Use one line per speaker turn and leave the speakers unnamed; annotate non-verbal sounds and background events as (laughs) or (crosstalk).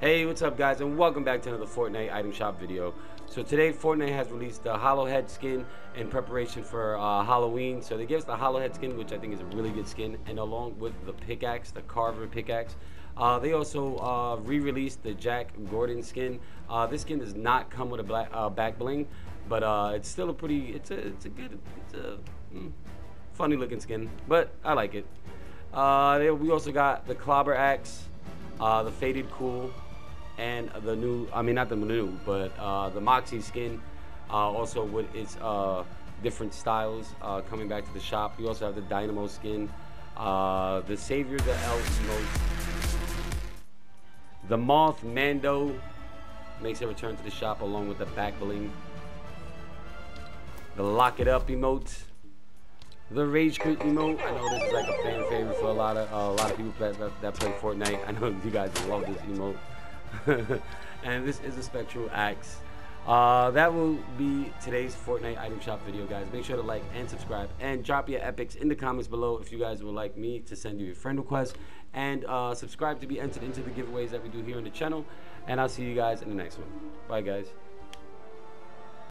Hey, what's up guys and welcome back to another Fortnite item shop video. So today Fortnite has released the Hollowhead skin in preparation for uh, Halloween. So they gave us the Hollowhead skin which I think is a really good skin and along with the pickaxe, the Carver pickaxe. Uh, they also uh, re-released the Jack Gourdon skin. Uh, this skin does not come with a black, uh, back bling but uh, it's still a pretty, it's a, it's a good, it's a mm, funny looking skin but I like it. They, we also got the Clobber Axe, the Faded Cool, and the new, I mean not the new, but uh, the Moxie skin, uh, also with its uh, different styles uh, coming back to the shop. We also have the Dynamo skin, uh, the Savior the emote, the Mothmando makes a return to the shop along with the back bling, the Lock It Up emote. The Rage Quit emote. I know this is like a fan favorite for a lot of uh, a lot of people that, that play Fortnite. I know (laughs) you guys love this emote. (laughs) and this is a Spectral Axe. Uh, that will be today's Fortnite item shop video, guys. Make sure to like and subscribe and drop your epics in the comments below if you guys would like me to send you a friend request. And uh, subscribe to be entered into the giveaways that we do here on the channel. And I'll see you guys in the next one. Bye, guys.